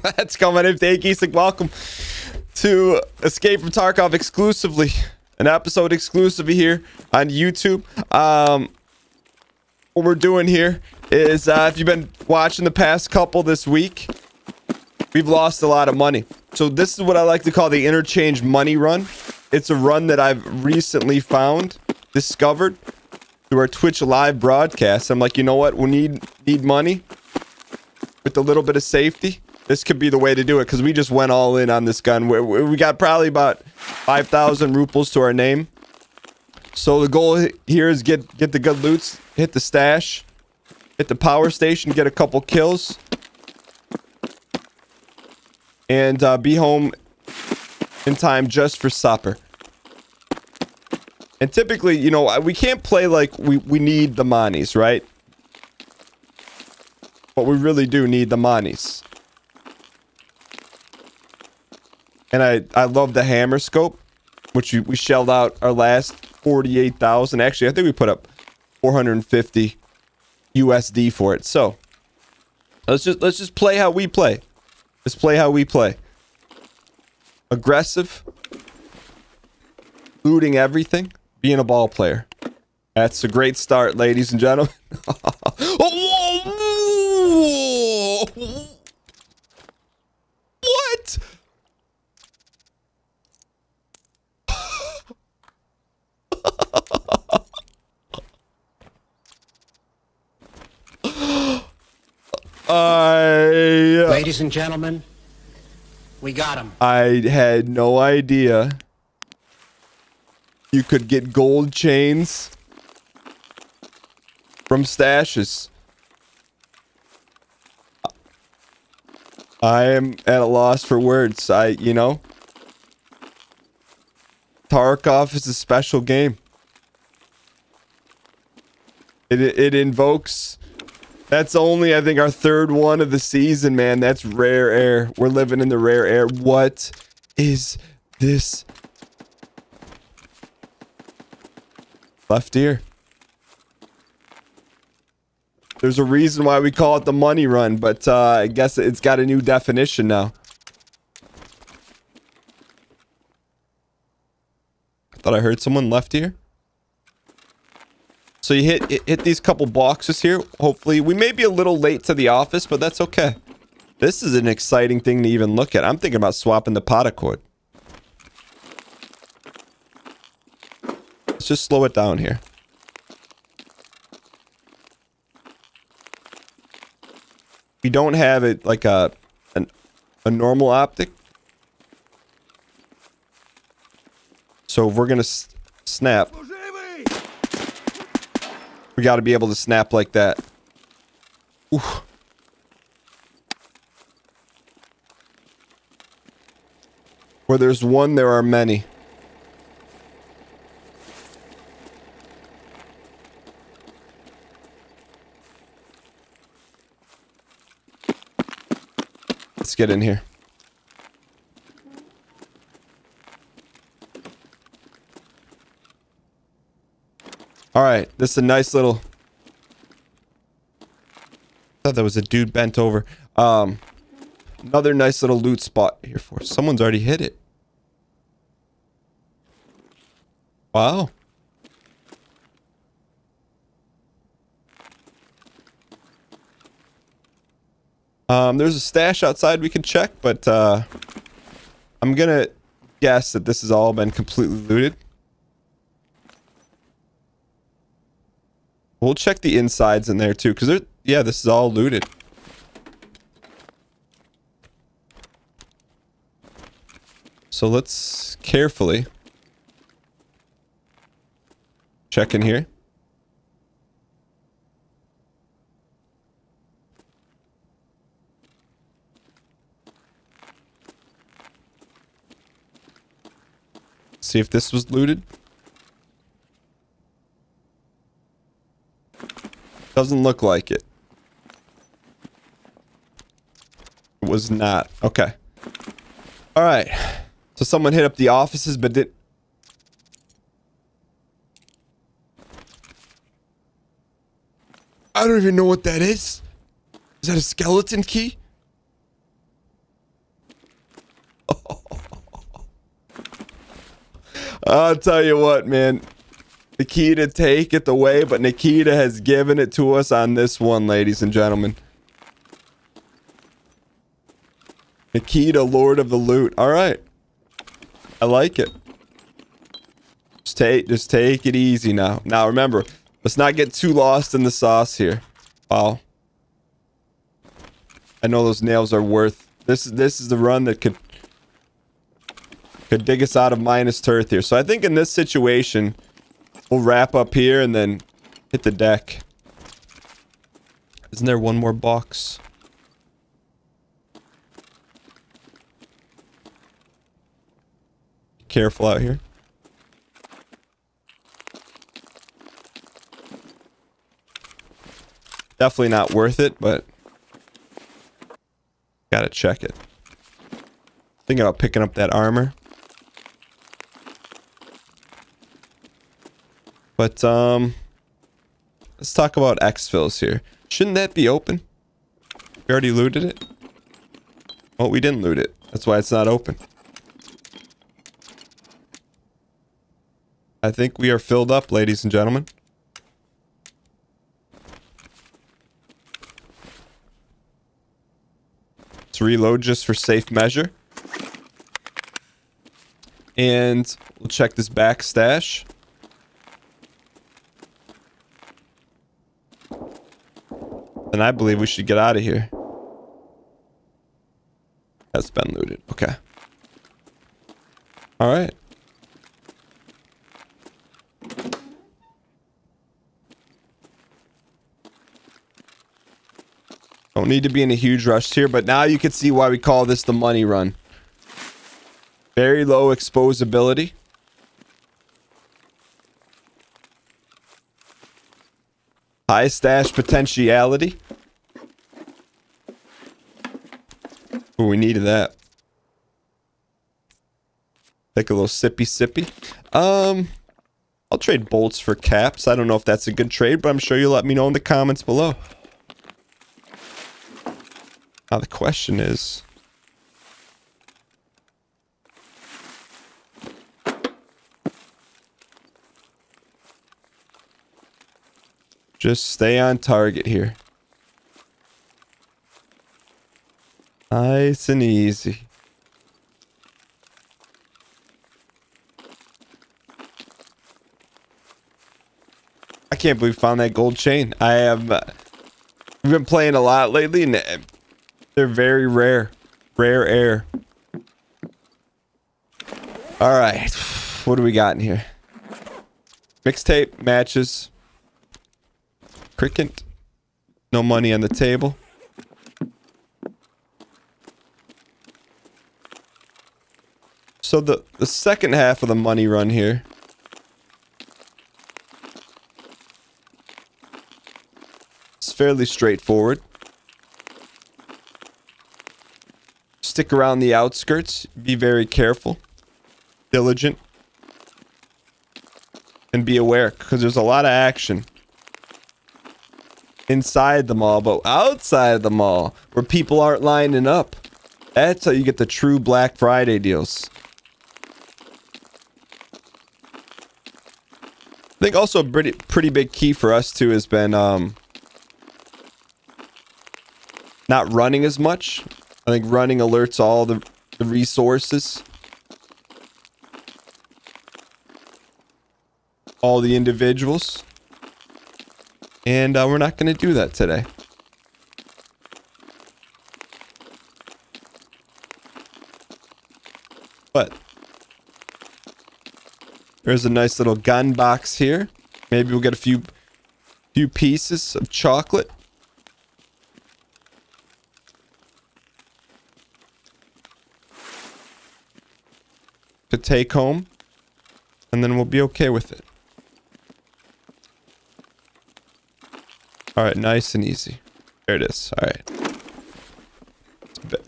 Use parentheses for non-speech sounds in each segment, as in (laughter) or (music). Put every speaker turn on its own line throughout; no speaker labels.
(laughs) Let's go, my name's Dan Gheesling. Welcome to Escape from Tarkov exclusively. An episode exclusively here on YouTube. Um, what we're doing here is, uh, if you've been watching the past couple this week, we've lost a lot of money. So this is what I like to call the interchange money run. It's a run that I've recently found, discovered through our Twitch live broadcast. I'm like, you know what? We need need money with a little bit of safety. This could be the way to do it because we just went all in on this gun. We, we got probably about 5,000 roubles to our name. So the goal here is get get the good loots, hit the stash, hit the power station, get a couple kills, and uh, be home in time just for supper. And typically, you know, we can't play like we, we need the monies, right? But we really do need the monies. And I, I love the hammer scope, which we, we shelled out our last 48,000. Actually, I think we put up 450 USD for it. So let's just let's just play how we play. Let's play how we play. Aggressive, looting everything, being a ball player. That's a great start, ladies and gentlemen. (laughs) Oh, what? I
Ladies and gentlemen, we got him.
I had no idea you could get gold chains from stashes. I am at a loss for words. I, you know, Tarkov is a special game. It it invokes. That's only I think our third one of the season, man. That's rare air. We're living in the rare air. What is this? Left ear. There's a reason why we call it the money run, but uh, I guess it's got a new definition now. I thought I heard someone left here. So you hit, hit these couple boxes here. Hopefully, we may be a little late to the office, but that's okay. This is an exciting thing to even look at. I'm thinking about swapping the paracord. Let's just slow it down here. We don't have it like a an, a normal optic. So we're gonna snap, we got to be able to snap like that. Ooh. Where there's one, there are many. Let's get in here. All right, this is a nice little. I Thought that was a dude bent over. Um, another nice little loot spot here for. Someone's already hit it. Wow. Um, there's a stash outside we can check, but uh, I'm gonna guess that this has all been completely looted. We'll check the insides in there too, because they're yeah, this is all looted. So let's carefully check in here. See if this was looted. Doesn't look like it. It was not. Okay. All right. So someone hit up the offices, but did... I don't even know what that is. Is that a skeleton key? (laughs) I'll tell you what, man. Nikita take it away, but Nikita has given it to us on this one, ladies and gentlemen. Nikita, Lord of the Loot. All right. I like it. Just take, just take it easy now. Now remember, let's not get too lost in the sauce here. Wow. I know those nails are worth. This is this is the run that could could dig us out of minus turth here. So I think in this situation, we'll wrap up here and then hit the deck. Isn't there one more box? Careful out here. Definitely not worth it, but gotta check it. Thinking about picking up that armor. But, um, let's talk about exfils here. Shouldn't that be open? We already looted it? Oh, we didn't loot it. That's why it's not open. I think we are filled up, ladies and gentlemen. Let's reload just for safe measure. And we'll check this back stash. And I believe we should get out of here. That's been looted. Okay. All right. Don't need to be in a huge rush here, but now you can see why we call this the money run. Very low exposability. High stash potentiality. We needed that. Take a little sippy sippy. Um, I'll trade bolts for caps. I don't know if that's a good trade, but I'm sure you'll let me know in the comments below. Now the question is... Just stay on target here. Nice and easy. I can't believe we found that gold chain. I have... Uh, we've been playing a lot lately and uh, they're very rare. Rare air. All right. (sighs) What do we got in here? Mixtape, matches. Cricket. No money on the table. So the, the second half of the money run here. It's fairly straightforward. Stick around the outskirts. Be very careful. Diligent. And be aware because there's a lot of action inside the mall, but outside of the mall where people aren't lining up. That's how you get the true Black Friday deals. Think also a pretty pretty big key for us too has been um, not running as much. I think running alerts all the, the resources. All the individuals. And uh, we're not going to do that today. But there's a nice little gun box here. Maybe we'll get a few few pieces of chocolate. To take home. And then we'll be okay with it. Alright, nice and easy. There it is. Alright.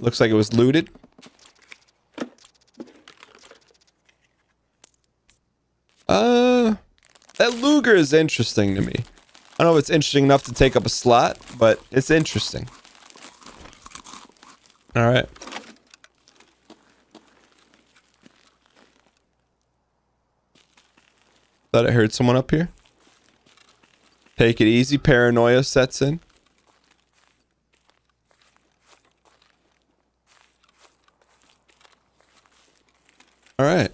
Looks like it was looted. Uh, that Luger is interesting to me. I don't know if it's interesting enough to take up a slot, but it's interesting. Alright. Thought I heard someone up here. Take it easy. Paranoia sets in. All right.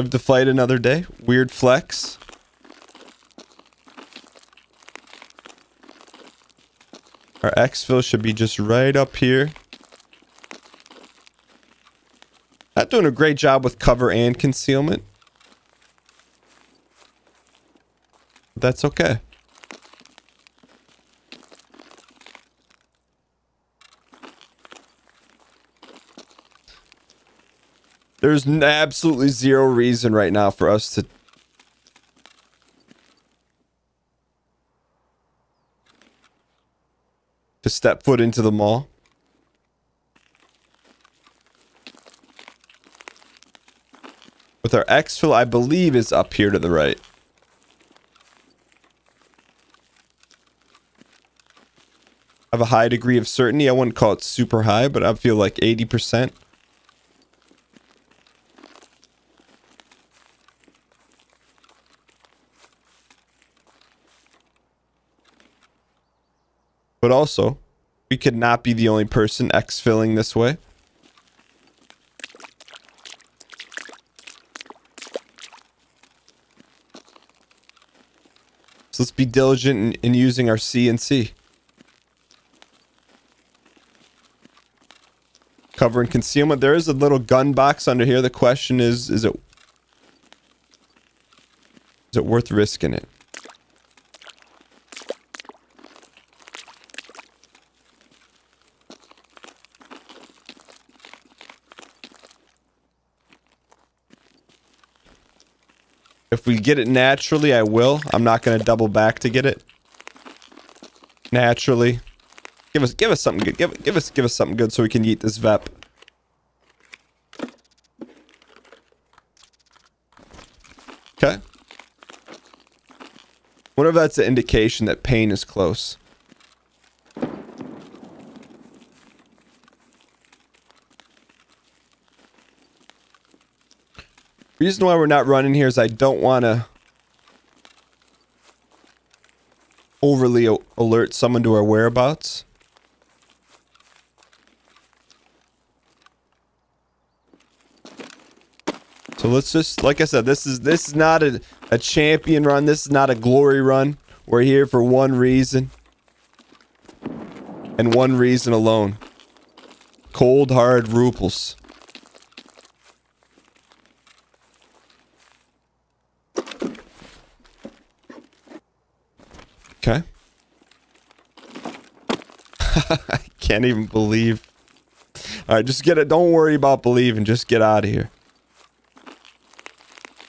Live to fight another day. Weird flex. Our exfil should be just right up here. Not doing a great job with cover and concealment. But that's okay. There's absolutely zero reason right now for us to to step foot into the mall. With our exfil, I believe is up here to the right. I have a high degree of certainty. I wouldn't call it super high, but I feel like 80%. But also, we could not be the only person X filling this way. So let's be diligent in, in using our CNC. Cover and concealment. There is a little gun box under here. The question is, is it is it worth risking it? If we get it naturally, I will. I'm not going to double back to get it. Naturally. Give us give us something good. Give give us give us something good so we can eat this VEP. Okay. Wonder if that's an indication that pain is close. Reason why we're not running here is I don't want to overly alert someone to our whereabouts. So let's just, like I said, this is this is not a, a champion run. This is not a glory run. We're here for one reason. And one reason alone. Cold, hard roubles. Okay. (laughs) I can't even believe. All right, just get it. Don't worry about believing. Just get out of here.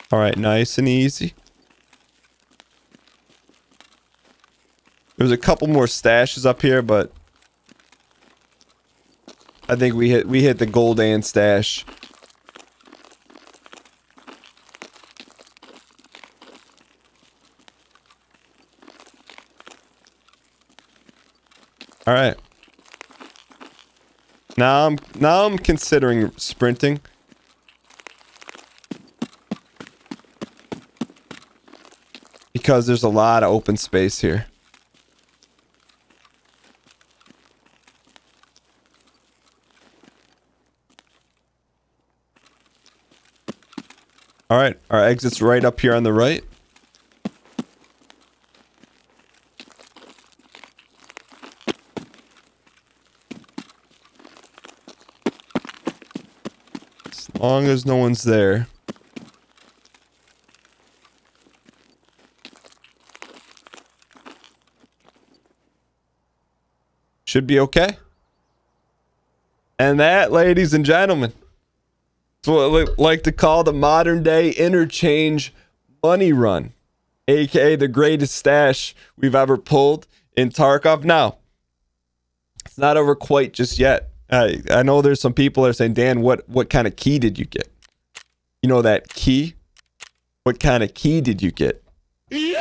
All right, nice and easy. There's a couple more stashes up here, but I think we hit we hit the gold and stash. All right. Now I'm now I'm considering sprinting. Because there's a lot of open space here. All right, our exit's right up here on the right. Long as no one's there. Should be okay. And that, ladies and gentlemen, is what I like to call the modern day interchange money run, aka the greatest stash we've ever pulled in Tarkov. Now, it's not over quite just yet. I I know there's some people that are saying, Dan, what what kind of key did you get? You know that key? What kind of key did you get?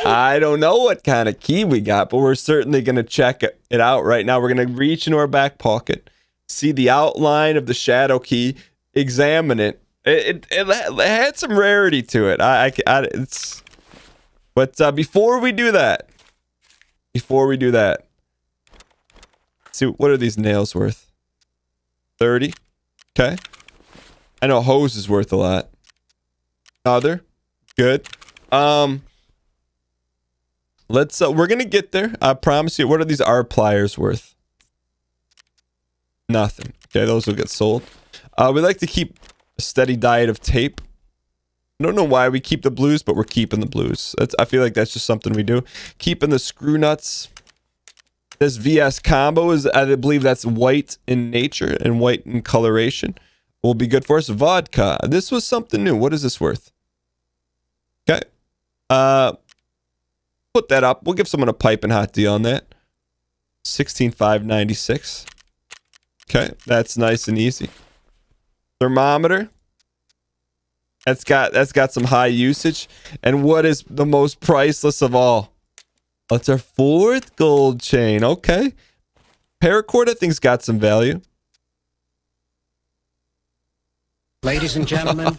I don't know what kind of key we got, but we're certainly going to check it out right now. We're going to reach into our back pocket, see the outline of the shadow key, examine it, It, it, it had some rarity to it. I, I, I it's, but uh, before we do that, before we do that, see what are these nails worth? Thirty. Okay. I know hose is worth a lot. Other, good. Um, let's. Uh, we're gonna get there. I promise you. What are these R pliers worth? Nothing. Okay, those will get sold. Uh, we like to keep a steady diet of tape. I don't know why we keep the blues, but we're keeping the blues. That's, I feel like that's just something we do. Keeping the screw nuts. This VS combo is, I believe that's white in nature and white in coloration. Will be good for us. Vodka. This was something new. What is this worth? Okay. Uh, put that up. We'll give someone a pipe and hot deal on that. 16,596. Okay, that's nice and easy. Thermometer. That's got that's got some high usage. And what is the most priceless of all? That's our fourth gold chain. Okay. Paracord, I think's got some value.
Ladies and gentlemen,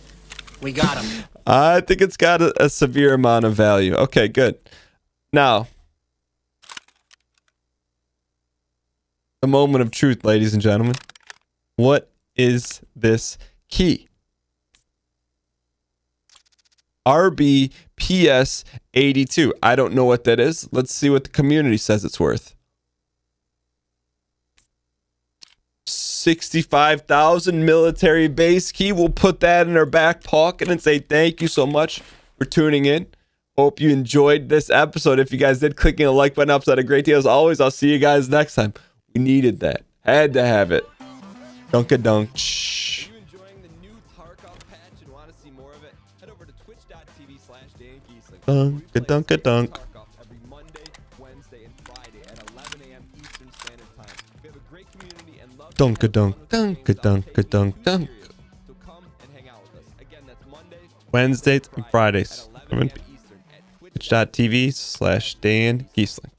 (laughs) we got him.
I think it's got a, a severe amount of value. Okay, good. Now, a moment of truth, ladies and gentlemen. What is this key? RBPS82. I don't know what that is. Let's see what the community says it's worth. 65,000 military base key. We'll put that in our back pocket and say thank you so much for tuning in. Hope you enjoyed this episode. If you guys did, clicking the like button helps out a great deal. As always, I'll see you guys next time. We needed that. Had to have it. Dunk a dunk.
Have a
Dunk a dunk, dunk a
without
dunk a dunk
too
dunk.
So come and hang out with us. Again, that's Mondays,
Wednesdays and Fridays.
at 11
7
a.m. Eastern at Twitch.
Twitch.tv slash Dan Gheesling.